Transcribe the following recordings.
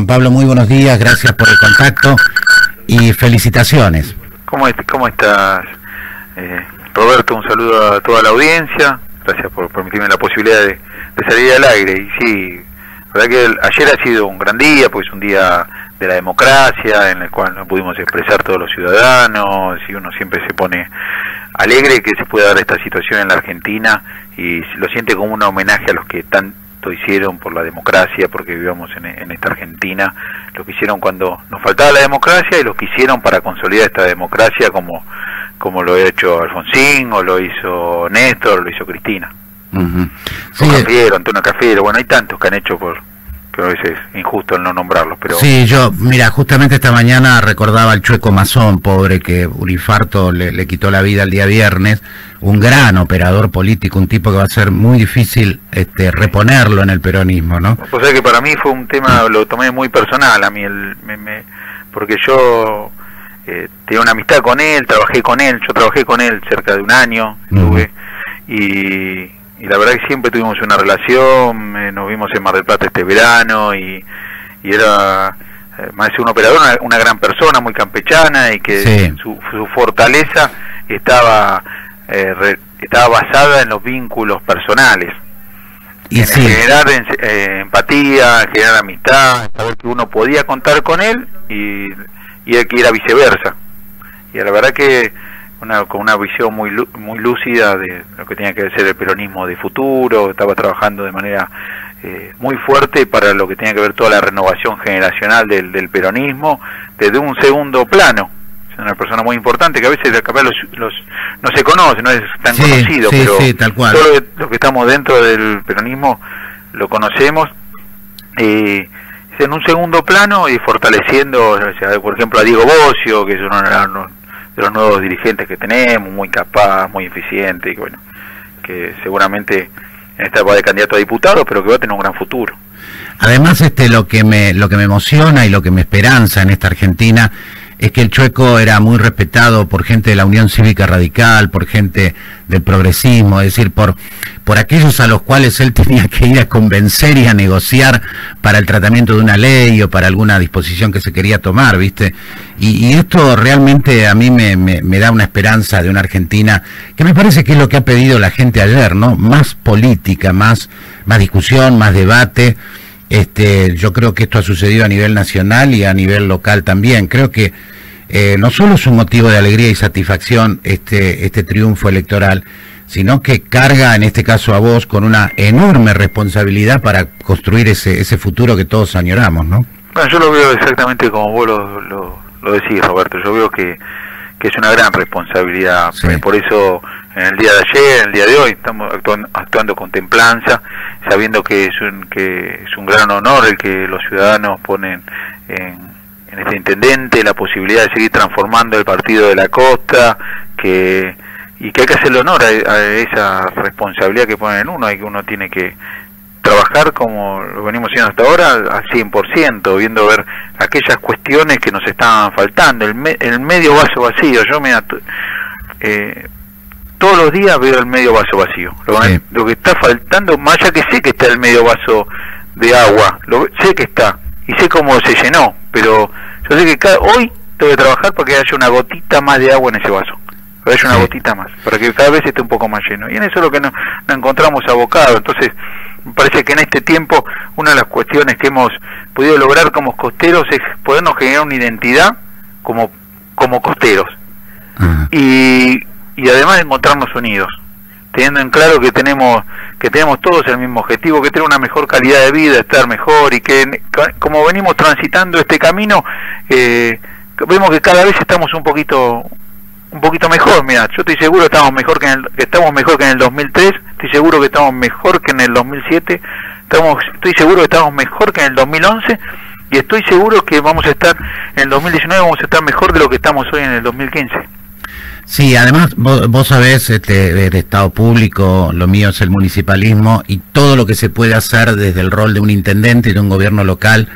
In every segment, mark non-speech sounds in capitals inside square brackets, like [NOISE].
Juan Pablo, muy buenos días, gracias por el contacto y felicitaciones. ¿Cómo, cómo estás, eh, Roberto? Un saludo a toda la audiencia, gracias por permitirme la posibilidad de, salir al aire. Y sí, la verdad que ayer ha sido un gran día, pues un día de la democracia en el cual nos pudimos expresar todos los ciudadanos y uno siempre se pone alegre que se pueda dar esta situación en la Argentina y lo siente como un homenaje a los que tan hicieron por la democracia, porque vivamos en, esta Argentina, lo que hicieron cuando nos faltaba la democracia y lo que hicieron para consolidar esta democracia como, como lo ha hecho Alfonsín, o lo hizo Néstor, o lo hizo Cristina. Cafiero, Antonio Cafiero, bueno, hay tantos que han hecho por, pero a veces es injusto el no nombrarlos. Pero... Sí, yo, mira, justamente esta mañana recordaba al Chueco Mazón, pobre, que un infarto le, quitó la vida el día viernes, un gran operador político, un tipo que va a ser muy difícil este, reponerlo en el peronismo, ¿no? O sea que para mí fue un tema, lo tomé muy personal a mí, el, me, porque yo eh, tenía una amistad con él, trabajé con él, yo trabajé con él cerca de un año, estuve, y y la verdad que siempre tuvimos una relación, eh, nos vimos en Mar del Plata este verano y, era eh, más de un operador, una, gran persona, muy campechana y que su, fortaleza estaba, eh, estaba basada en los vínculos personales. Y en generar empatía, generar amistad, saber que uno podía contar con él y, y que era viceversa. Y la verdad que una, con una visión muy, muy lúcida de lo que tenía que ser el peronismo de futuro, estaba trabajando de manera eh, muy fuerte para lo que tenía que ver toda la renovación generacional del, del peronismo desde un segundo plano. Es una persona muy importante que a veces capaz los, los no se conoce, no es tan conocido, pero tal cual. todos los que estamos dentro del peronismo lo conocemos. Eh, en un segundo plano y fortaleciendo, por ejemplo, a Diego Bocio, que es uno de los de los nuevos dirigentes que tenemos, muy capaz, muy eficiente, y bueno, que seguramente en esta etapa de candidato a diputado, pero que va a tener un gran futuro. Además, este lo que me lo que me emociona y lo que me esperanza en esta Argentina es que el Chueco era muy respetado por gente de la Unión Cívica Radical, por gente del progresismo, es decir, por, por aquellos a los cuales él [LAUGHS] tenía que ir a convencer y a negociar para el tratamiento de una ley o para alguna disposición que se quería tomar, ¿viste? Y, esto realmente a mí me, me, da una esperanza de una Argentina que me parece que es lo que ha pedido la gente ayer, ¿no? Más política, más, más discusión, más debate. Este, yo creo que esto ha sucedido a nivel nacional y a nivel local también. Creo que eh, no solo es un motivo de alegría y satisfacción este, este triunfo electoral, sino que carga en este caso a vos con una enorme responsabilidad para construir ese, ese futuro que todos añoramos, ¿no? Bueno, yo lo veo exactamente como vos lo, lo, decís, Roberto. Yo veo que, que es una gran responsabilidad. Por eso, en el día de ayer, en el día de hoy, estamos actuando, actuando con templanza, sabiendo que es un, que es un gran honor el que los ciudadanos ponen en en este intendente, la posibilidad de seguir transformando el partido de la costa, que y que hay que hacerle honor a, esa responsabilidad que ponen en uno, y que uno tiene que trabajar como lo venimos haciendo hasta ahora al 100%, viendo ver aquellas cuestiones que nos estaban faltando, el, el medio vaso vacío, yo me eh, todos los días veo el medio vaso vacío, lo, que está faltando, más allá que sé que está el medio vaso de agua, lo, sé que está, y sé cómo se llenó, pero yo sé que cada, hoy tengo que trabajar para que haya una gotita más de agua en ese vaso, que haya una gotita más, para que cada vez esté un poco más lleno. Y en eso es lo que nos, encontramos abocados. Entonces, me parece que en este tiempo una de las cuestiones que hemos podido lograr como costeros es podernos generar una identidad como, como costeros. Y, y además encontrarnos unidos teniendo en claro que tenemos que tenemos todos el mismo objetivo, que tener una mejor calidad de vida, estar mejor y que como venimos transitando este camino eh, vemos que cada vez estamos un poquito un poquito mejor, mira, yo estoy seguro estamos mejor que, en el, que estamos mejor que en el 2003, estoy seguro que estamos mejor que en el 2007, estamos estoy seguro que estamos mejor que en el 2011 y estoy seguro que vamos a estar en el 2019 vamos a estar mejor de lo que estamos hoy en el 2015. Sí, además vos, sabés, este, del Estado público, lo mío es el municipalismo y todo lo que se puede hacer desde el rol de un intendente y de un gobierno local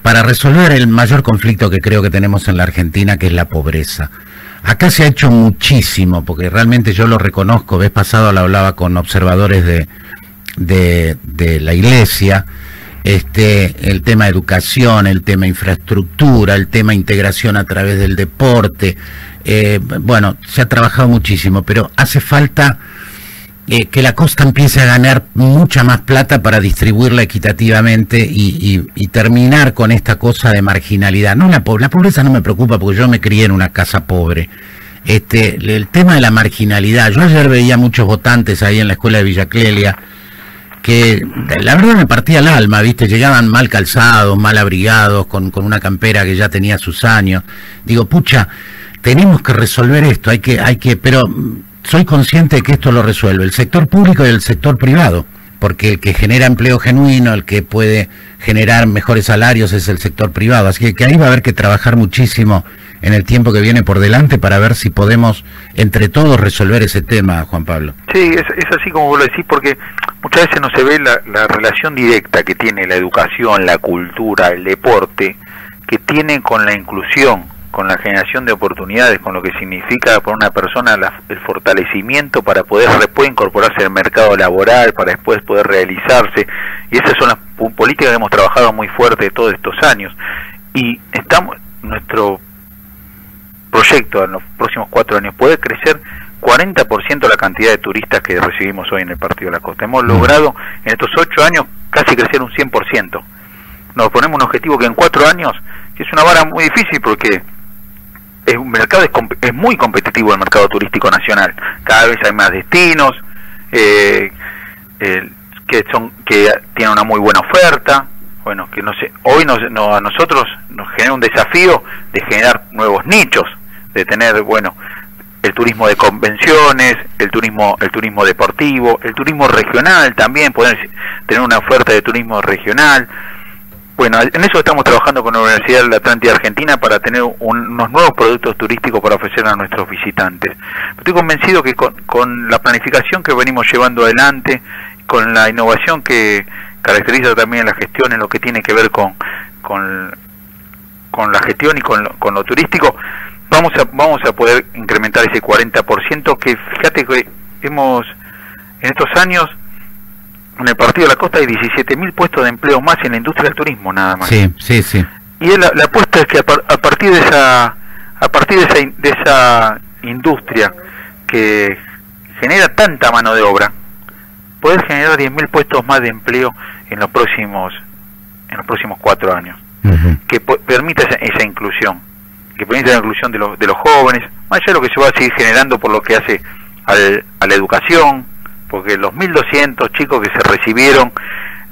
para resolver el mayor conflicto que creo que tenemos en la Argentina, que es la pobreza. Acá se ha hecho muchísimo, porque realmente yo lo reconozco, vez pasado lo hablaba con observadores de, de la iglesia, este, el tema educación, el tema infraestructura, el tema integración a través del deporte. Eh, bueno, se ha trabajado muchísimo, pero hace falta eh, que la costa empiece a ganar mucha más plata para distribuirla equitativamente y, terminar con esta cosa de marginalidad. No la, la pobreza no me preocupa porque yo me crié en una casa pobre. Este, el tema de la marginalidad. Yo ayer veía muchos votantes ahí en la escuela de Villa Clelia que la verdad me partía el alma, ¿viste? Llegaban mal calzados, mal abrigados, con, con una campera que ya tenía sus años. Digo, pucha, tenemos que resolver esto, hay que, hay que, pero soy consciente de que esto lo resuelve el sector público y el sector privado, porque el que genera empleo genuino, el que puede generar mejores salarios es el sector privado. Así que, ahí va a haber que trabajar muchísimo en el tiempo que viene por delante para ver si podemos entre todos resolver ese tema, Juan Pablo. Sí, es, así como vos lo decís, porque muchas veces no se ve la, la relación directa que tiene la educación, la cultura, el deporte, que tiene con la inclusión con la generación de oportunidades, con lo que significa para una persona el fortalecimiento para poder después incorporarse al mercado laboral, para después poder realizarse. Y esas son las políticas que hemos trabajado muy fuerte todos estos años. Y estamos, nuestro proyecto en los próximos cuatro años puede crecer 40% la cantidad de turistas que recibimos hoy en el Partido de la Costa. Hemos logrado en estos ocho años casi crecer un 100%. Nos ponemos un objetivo que en cuatro años, que es una vara muy difícil porque es un mercado es, muy competitivo el mercado turístico nacional. Cada vez hay más destinos eh, que son que tienen una muy buena oferta. Bueno que no sé hoy nos, a nosotros nos genera un desafío de generar nuevos nichos de tener bueno el turismo de convenciones el turismo el turismo deportivo el turismo regional también poder tener una oferta de turismo regional bueno, en eso estamos trabajando con la Universidad de la Atlántida Argentina para tener unos nuevos productos turísticos para ofrecer a nuestros visitantes. Estoy convencido que con, la planificación que venimos llevando adelante, con la innovación que caracteriza también la gestión en lo que tiene que ver con, con, la gestión y con con lo turístico, vamos a, vamos a poder incrementar ese 40% que fíjate que hemos en estos años en el Partido de la Costa hay 17.000 puestos de empleo más en la industria del turismo, nada más. Sí, sí, sí. Y la, apuesta es que a, partir de esa a partir de esa, de esa industria que genera tanta mano de obra, puedes generar 10.000 puestos más de empleo en los próximos en los próximos cuatro años, que permita esa, inclusión, que permita la inclusión de los, de los jóvenes, más allá de lo que se va a seguir generando por lo que hace al, a la educación, porque los 1.200 chicos que se recibieron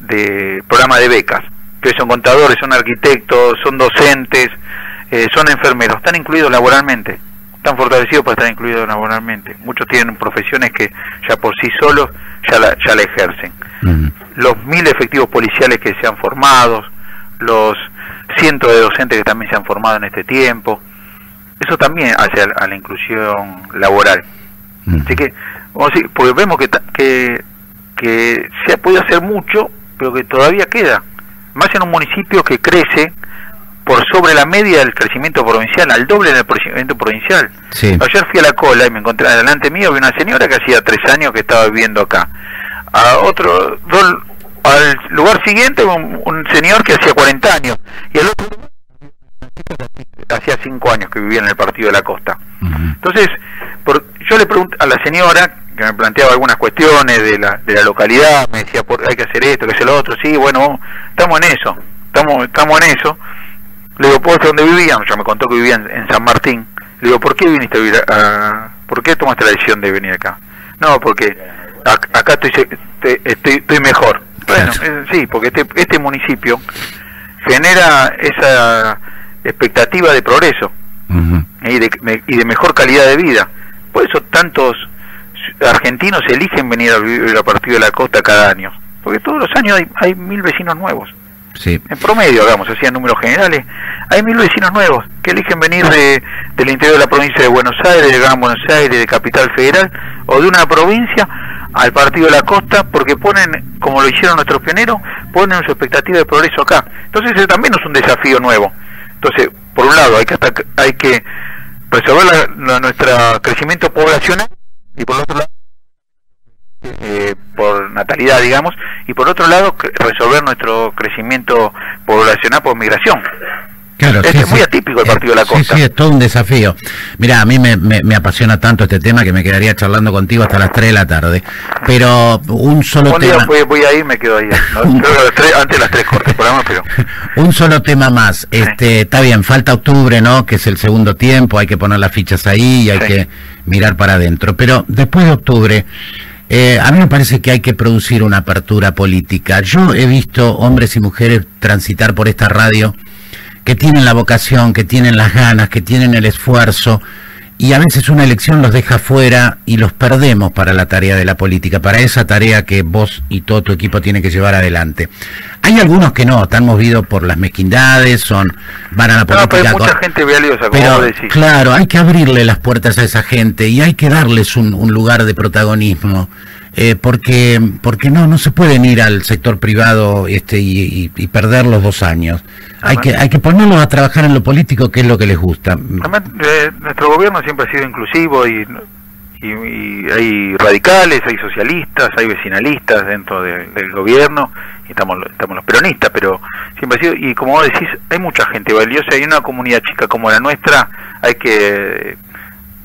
de programa de becas, que son contadores, son arquitectos, son docentes, eh, son enfermeros, están incluidos laboralmente, están fortalecidos para estar incluidos laboralmente. Muchos tienen profesiones que ya por sí solos ya la, ya la ejercen. Los mil efectivos policiales que se han formado, los cientos de docentes que también se han formado en este tiempo, eso también hace a, la inclusión laboral. Así que porque vemos que, que, que se ha podido hacer mucho, pero que todavía queda. Más en un municipio que crece por sobre la media del crecimiento provincial, al doble del crecimiento provincial. Ayer fui a la cola y me encontré delante mío vi una señora que hacía tres años que estaba viviendo acá. A otro, al lugar siguiente un, señor que hacía 40 años y el otro hacía cinco años que vivía en el partido de la costa. Entonces, por, yo le pregunto a la señora que me planteaba algunas cuestiones de la, de la localidad, me decía, por, hay que hacer esto, que hacer lo otro, sí, bueno, estamos en eso, estamos, estamos en eso. Le digo, ¿por dónde vivían? Ya me contó que vivían en San Martín. Le digo, ¿por qué viniste a vivir a, ¿Por qué tomaste la decisión de venir acá? No, porque acá estoy, estoy, estoy mejor. Bueno, eh, sí, porque este, este municipio genera esa expectativa de progreso y, de, y de mejor calidad de vida. Por eso tantos argentinos eligen venir a vivir a partir de la costa cada año, porque todos los años hay, mil vecinos nuevos. Sí. En promedio, hagamos así en números generales, hay mil vecinos nuevos que eligen venir de, del interior de la provincia de Buenos Aires, de Gran Buenos Aires, de Capital Federal o de una provincia al partido de la costa porque ponen, como lo hicieron nuestros pioneros, ponen su expectativa de progreso acá. Entonces ese también es un desafío nuevo. Entonces, por un lado, hay que, hay que resolver nuestro crecimiento poblacional y por otro lado eh, por natalidad, digamos, y por otro lado resolver nuestro crecimiento poblacional por migración. Claro, es muy atípico el partido de la costa. Sí, sí, es todo un desafío. Mira, a mí me, me, apasiona tanto este tema que me quedaría charlando contigo hasta las 3 de la tarde. Pero un solo tema. Día voy, a ir, me quedo ahí. [LAUGHS] antes de las 3 cortes programa, pero. [LAUGHS] un solo tema más. Este, Está bien, falta octubre, ¿no? Que es el segundo tiempo, hay que poner las fichas ahí y hay que mirar para adentro. Pero después de octubre. Eh, a mí me parece que hay que producir una apertura política. Yo he visto hombres y mujeres transitar por esta radio que tienen la vocación, que tienen las ganas, que tienen el esfuerzo, y a veces una elección los deja fuera y los perdemos para la tarea de la política, para esa tarea que vos y todo tu equipo tienen que llevar adelante. Hay algunos que no, están movidos por las mezquindades, son van a la política. pero hay mucha gente valiosa, como decís. Claro, hay que abrirle las puertas a esa gente y hay que darles un, lugar de protagonismo. Eh, porque porque no no se pueden ir al sector privado este y perder los dos años. Hay que, hay que ponerlos a trabajar en lo político, que es lo que les gusta. Eh, nuestro gobierno siempre ha sido inclusivo y, y, hay radicales, hay socialistas, hay vecinalistas dentro del gobierno, y estamos, estamos los peronistas, pero siempre ha sido, y como vos decís, hay mucha gente valiosa y una comunidad chica como la nuestra hay que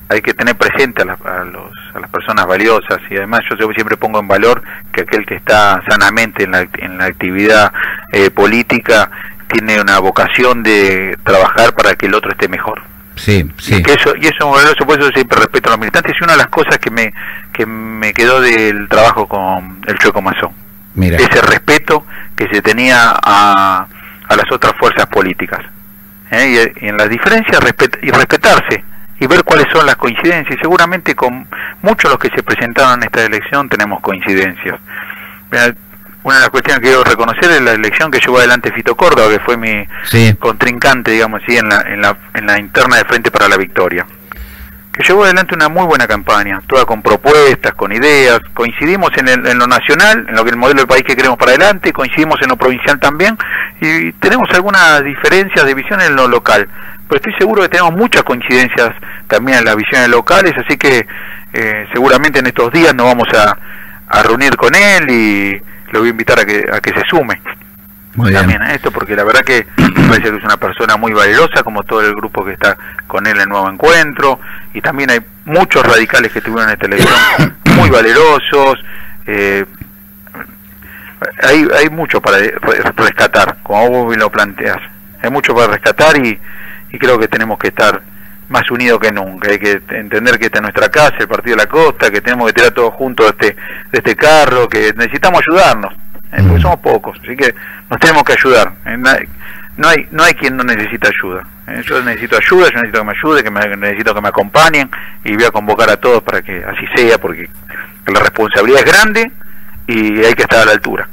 hay que tener presente a, a, los, a las personas valiosas y además yo siempre pongo en valor que aquel que está sanamente en la, en la actividad eh, política tiene una vocación de trabajar para que el otro esté mejor. Sí, sí. Y, que eso, y eso, por eso siempre respeto a los militantes. Y una de las cosas que me, que me quedó del trabajo con el Chueco Mazón. Mira. Ese respeto que se tenía a, a las otras fuerzas políticas. ¿eh? Y, en las diferencias y respetarse y ver cuáles son las coincidencias. Y seguramente con muchos de los que se presentaron en esta elección tenemos coincidencias una de las cuestiones que quiero reconocer es la elección que llevó adelante Fito Córdoba, que fue mi contrincante, digamos así, en la, en, la, en la interna de Frente para la Victoria. Que llevó adelante una muy buena campaña, toda con propuestas, con ideas. Coincidimos en, en lo nacional, en lo que el modelo del país que queremos para adelante, coincidimos en lo provincial también, y tenemos algunas diferencias de visión en lo local. Pero estoy seguro que tenemos muchas coincidencias también en las visiones locales, así que eh, seguramente en estos días nos vamos a, a reunir con él y lo voy a invitar a que, a que se sume también a esto, porque la verdad que me parece que es una persona muy valerosa, como todo el grupo que está con él en el nuevo encuentro, y también hay muchos radicales que estuvieron en esta elección muy valerosos. Eh, hay, hay mucho para rescatar, como vos lo planteas. Hay mucho para rescatar y, y creo que tenemos que estar más unidos que nunca. Hay que entender que esta es nuestra casa, el Partido de la Costa, que tenemos que tirar todos juntos de este, de este carro, que necesitamos ayudarnos, ¿eh? porque mm. somos pocos, así que nos tenemos que ayudar. ¿eh? No hay, no hay quien no necesita ayuda. ¿eh? Yo necesito ayuda, yo necesito que me ayude, que me, necesito que me acompañen y voy a convocar a todos para que así sea, porque la responsabilidad es grande y hay que estar a la altura.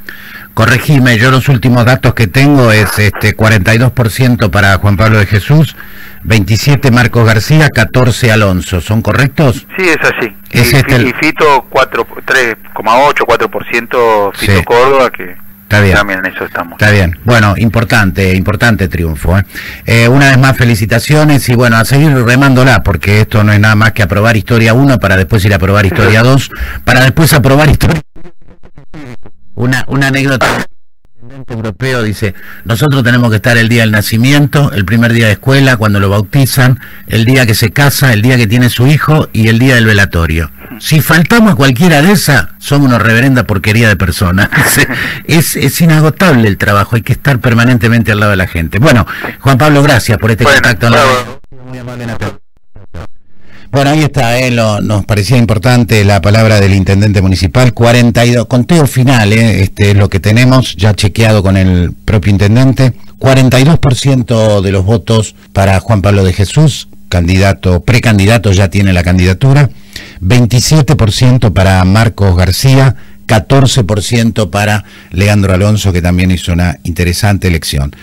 Corregime, yo los últimos datos que tengo es este 42% para Juan Pablo de Jesús, 27 Marcos García, 14 Alonso, ¿son correctos? Sí, es así. ¿Es y, este y Fito 3,8, 4% Fito Córdoba, que Está bien. también en eso estamos. Está bien. Bueno, importante, importante triunfo. ¿eh? Eh, una vez más, felicitaciones y bueno, a seguir remándola, porque esto no es nada más que aprobar Historia 1 para después ir a aprobar [LAUGHS] Historia 2, para después aprobar Historia... Una, una anécdota europeo dice, nosotros tenemos que estar el día del nacimiento, el primer día de escuela, cuando lo bautizan, el día que se casa, el día que tiene su hijo y el día del velatorio. Si faltamos a cualquiera de esas, somos una reverenda porquería de personas. [LAUGHS] es, es inagotable el trabajo, hay que estar permanentemente al lado de la gente. Bueno, Juan Pablo, gracias por este contacto. Bueno, ahí está, eh, nos parecía importante la palabra del intendente municipal. 42, conteo final, eh, este es lo que tenemos, ya chequeado con el propio intendente. 42% de los votos para Juan Pablo de Jesús, candidato, precandidato ya tiene la candidatura. 27% para Marcos García, 14% para Leandro Alonso, que también hizo una interesante elección.